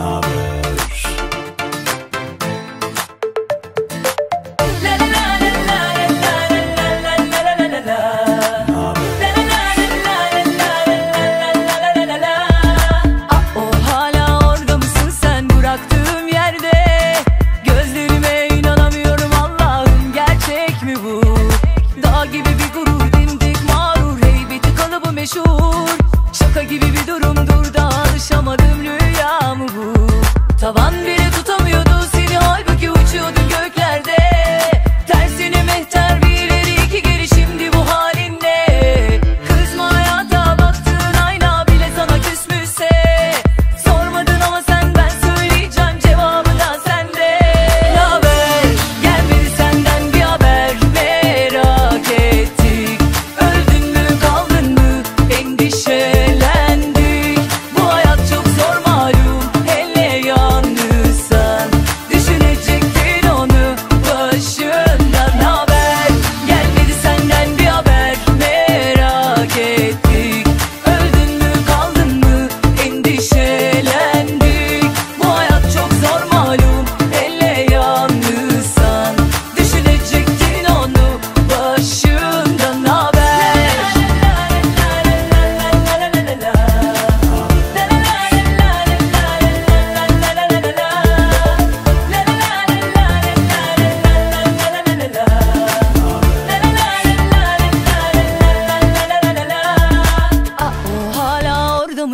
of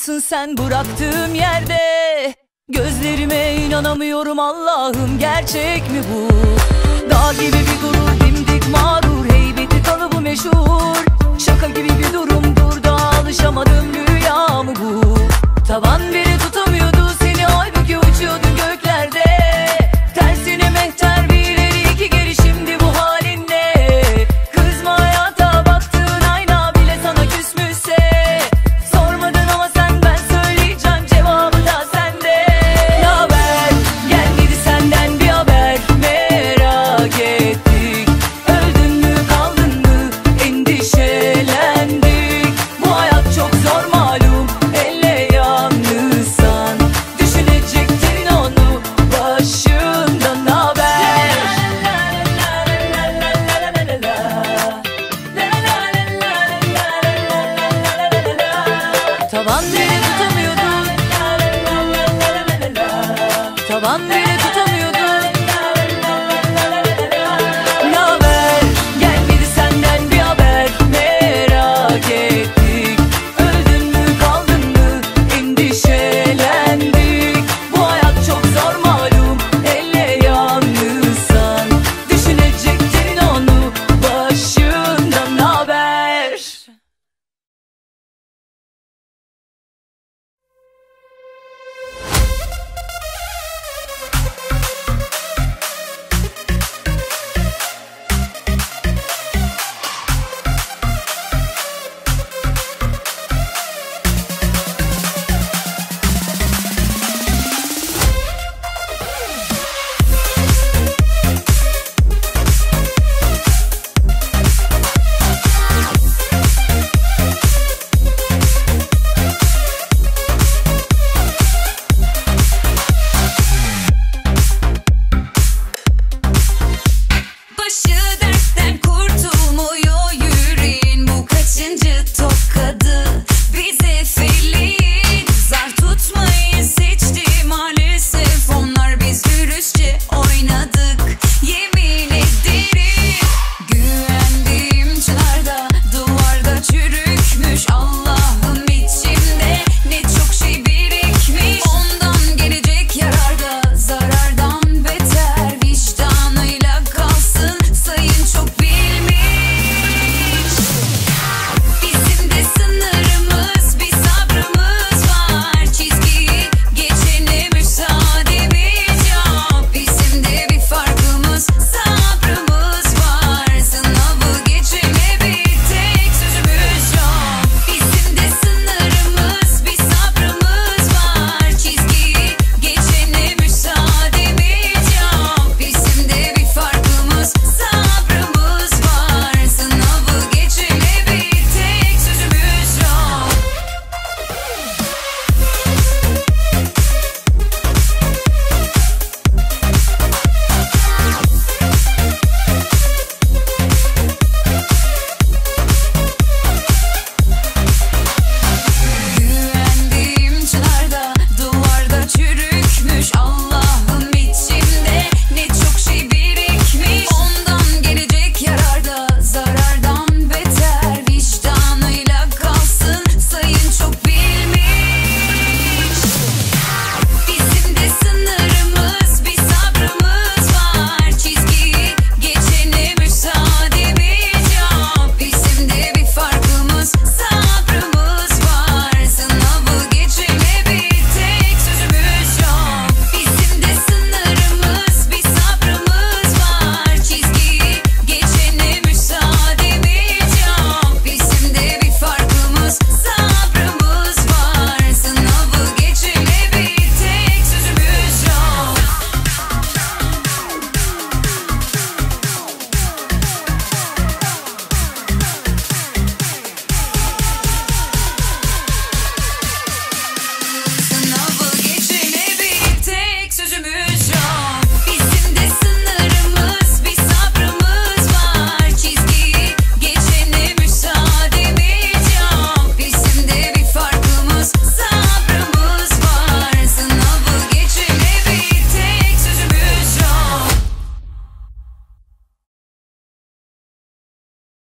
varsın sen bıraktığım yerde Gözlerime inanamıyorum Allah'ım gerçek mi bu? Dağ gibi bir gurur dimdik mağrur heybeti kalıbı meşhur Şaka gibi bir durum dur da alışamadım rüya mı bu? Tavan bir